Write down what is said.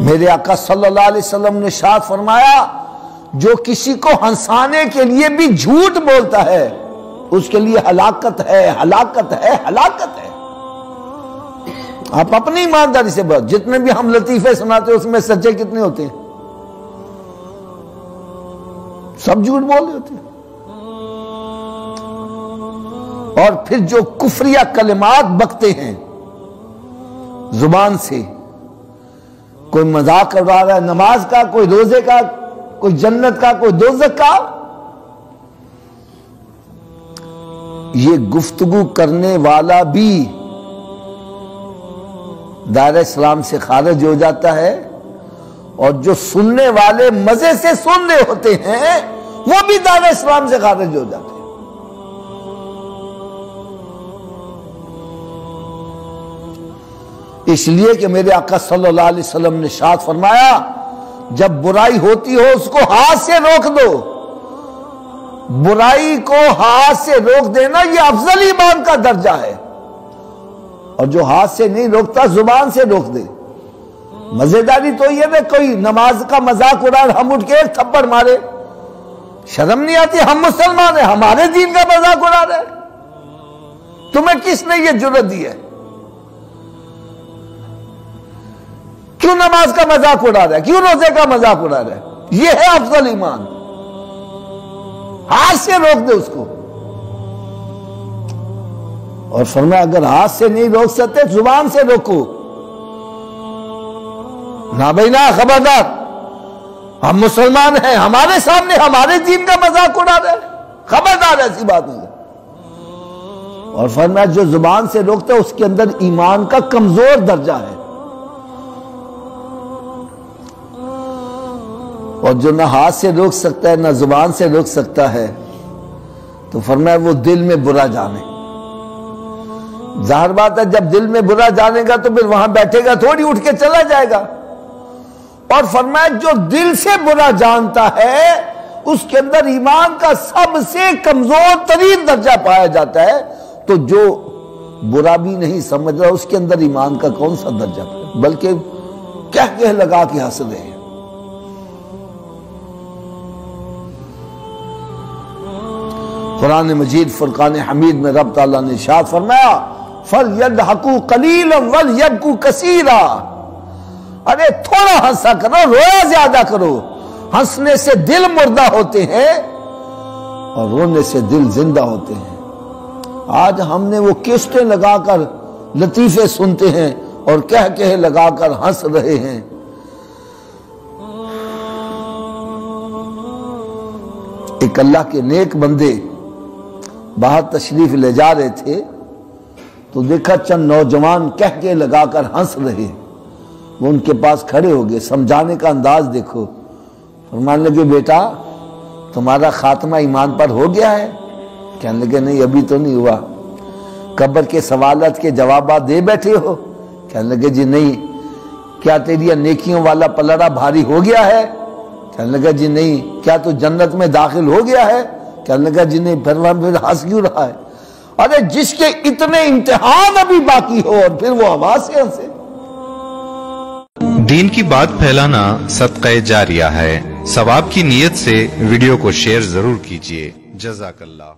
मेरे आका सल्लल्लाहु अलैहि वसल्लम ने शाद फरमाया, जो किसी को हंसाने के लिए भी झूठ बोलता है, उसके लिए हलाकत है हलाकत है हलाकत है। आप अपनी ईमानदारी से बात जितने भी हम लतीफे सुनाते हैं, उसमें सच्चे कितने होते हैं? सब झूठ बोल रहे होते हैं। और फिर जो कुफरिया कलिमात बकते हैं, ज़ुबान से कोई मज़ाक करवा रहा है, नमाज़ का, कोई रोज़े का, कोई जन्नत का, कोई दोजक का? ये गुफ्तगु करने वाला भी दायरा इस्लाम से खारिज हो जाता है और जो सुनने वाले मज़े से सुन रहे होते हैं, वो भी दायरा इस्लाम से खारिज हो जाते हैं। इसलिए कि मेरे आका सल्लल्लाहु अलैहि वसल्लम ने शाद फरमाया, जब बुराई होती हो उसको हाथ से रोक दो। बुराई को हाथ से रोक देना यह अफजल ईमान का दर्जा है। और जो हाथ से नहीं रोकता, ज़ुबान से रोक दे। मजेदारी तो यह ना कोई नमाज़ का मज़ाक उड़ा हम उठ के एक थप्पड़ मारे। शर्म नहीं आती, हम मुसलमान हैं, हमारे दीन का मज़ाक उड़ा रहे तुम्हें किसने यह ज़रूरत दी है? क्यों नमाज़ का मज़ाक उड़ा रहा? है क्यों रोज़े का मज़ाक उड़ा रहा? है यह है अफजल ईमान। हाथ से रोक दे उसको। और फरमाया, अगर हाथ से नहीं रोक सकते, ज़ुबान से रोको। ना भाई, ना, खबरदार। हम मुसलमान हैं, हमारे सामने हमारे दीन का मज़ाक उड़ा रहे खबरदार ऐसी बात नहीं और फरमाया, जो ज़ुबान से रोकता है, उसके अंदर ईमान का कमज़ोर दर्जा है। और जो ना हाथ से रोक सकता है, ना ज़ुबान से रोक सकता है तो फरमाया वो दिल में बुरा जाने। ज़ाहिर बात है, जब दिल में बुरा जानेगा तो फिर वहाँ बैठेगा, थोड़ी उठ के चला जाएगा। और फरमाया जो दिल से बुरा जानता है, उसके अंदर ईमान का सबसे कमज़ोर तरीन दर्जा पाया जाता है तो जो बुरा भी नहीं समझ रहा, उसके अंदर ईमान का कौन सा दर्जा? बल्कि क्या कह लगा के हंस रहे कुरान मजीद, फुरकान हमीद में रब ताला ने शाद फरमाया फल यद हकू कलील वल यबकू कसीरा। अरे थोड़ा हंसा करो, रोया ज़्यादा करो। हंसने से दिल मुर्दा होते हैं और रोने से दिल ज़िंदा होते हैं। आज हमने वो किस्टें लगाकर लतीफे सुनते हैं और कह कह लगाकर हंस रहे हैं। एक अल्लाह के नेक बंदे बाहर तशरीफ़ ले जा रहे थे तो देखा चंद नौजवान कह के लगाकर हंस रहे। वो उनके पास खड़े हो गए। समझाने का अंदाज देखो। फरमान लगे, बेटा, तुम्हारा खात्मा ईमान पर हो गया है? कहने लगे, नहीं, अभी तो नहीं हुआ। कब्र के सवालत के जवाब दे बैठे हो? कहने लगे, जी नहीं। क्या तेरी नेकियों वाला पलड़ा भारी हो गया है? कहने लगा, जी नहीं। क्या तू जन्नत में दाखिल हो गया है? कहने लगा जी नहीं फिर फिर हंस क्यों रहा है। अरे जिसके इतने इम्तिहान अभी बाकी हो, और फिर वो आवाज़ से हंसे। दीन की बात फैलाना सदक़ जारिया है। सवाब की नीयत से वीडियो को शेयर ज़रूर कीजिए। जजाकल्ला